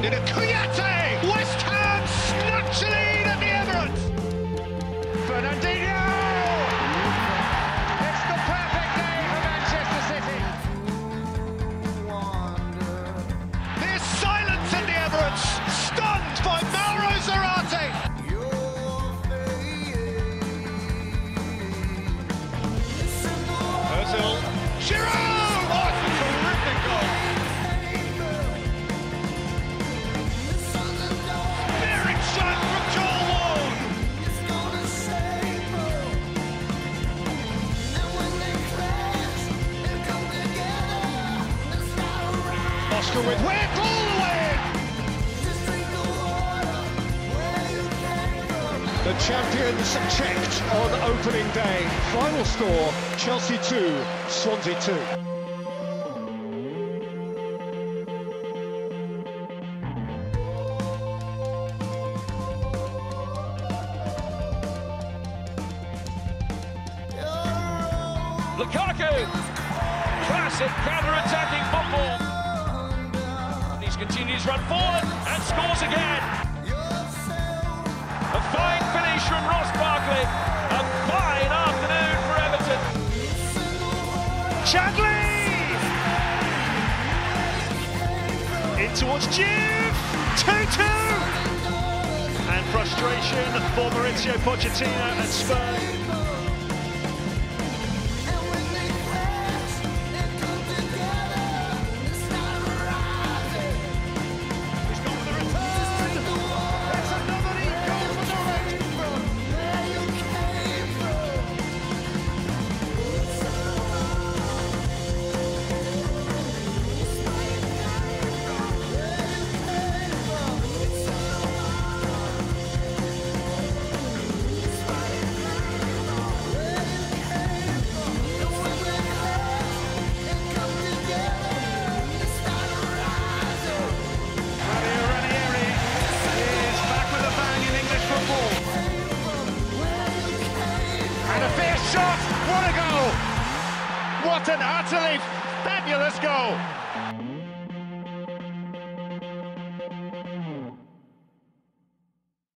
Nina Kuyata! Walker with Wick all the. The champions checked on opening day. Final score Chelsea 2, Swansea 2. Lukaku! Classic counter-attacking football. Continues run forward and scores again. A fine finish from Ross Barkley. A fine afternoon for Everton. Chadli! In towards Diouf! 2-2! And frustration for Mauricio Pochettino and Spurs. Shot! What a goal! What an utterly fabulous goal!